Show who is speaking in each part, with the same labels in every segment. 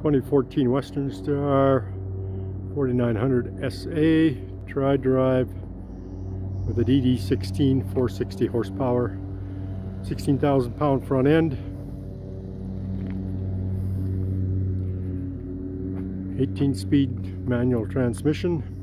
Speaker 1: 2014 Western Star 4900 SA tri-drive with a DD16 460 horsepower 16,000 pound front end 18 speed manual transmission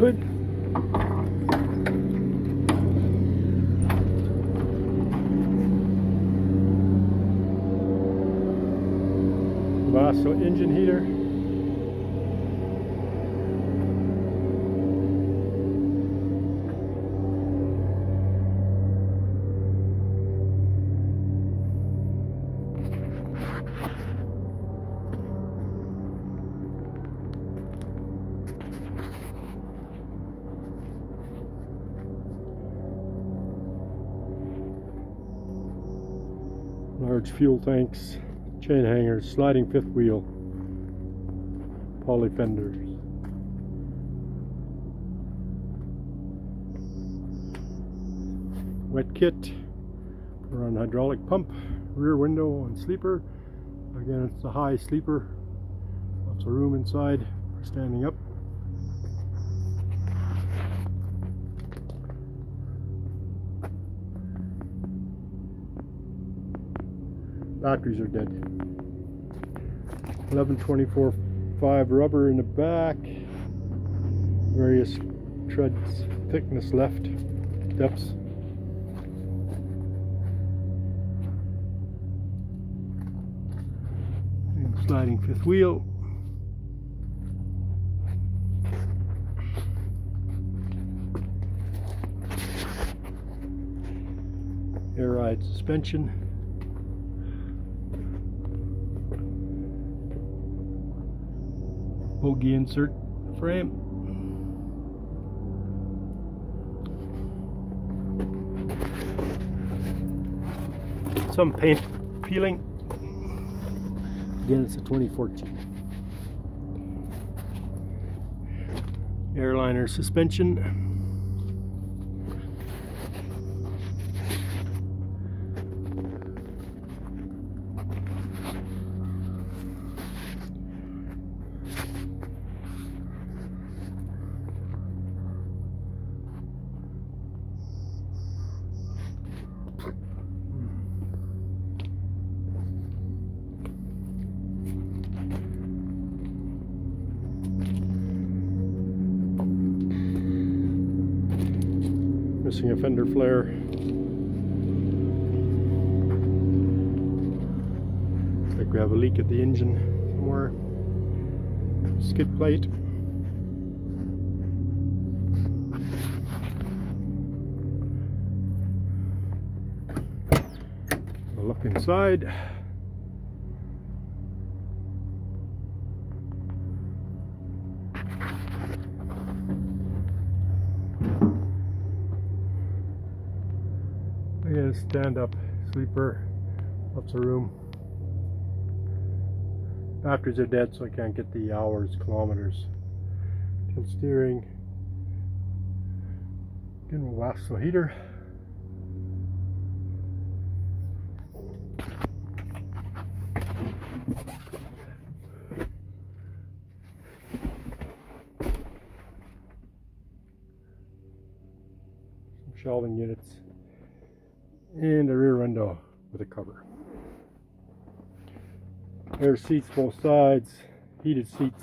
Speaker 1: hood. Vaso engine heater. Large fuel tanks, chain hangers, sliding fifth wheel, poly fenders. Wet kit, run hydraulic pump, rear window and sleeper. Again, it's a high sleeper, lots of room inside for standing up. Batteries are dead. 1124 5 rubber in the back. Various treads thickness left. Depths. And sliding fifth wheel. Air ride suspension bogie insert frame. Some paint peeling. Again, it's a 2014. Airliner suspension. Missing a fender flare. Looks like we have a leak at the engine somewhere. Skid plate. Look inside. Again, stand up sleeper, lots of room. Batteries are dead, so I can't get the hours, kilometers. Tilt steering. Again, Vaso heater. Some shelving units and a rear window with a cover. Air seats both sides, heated seats.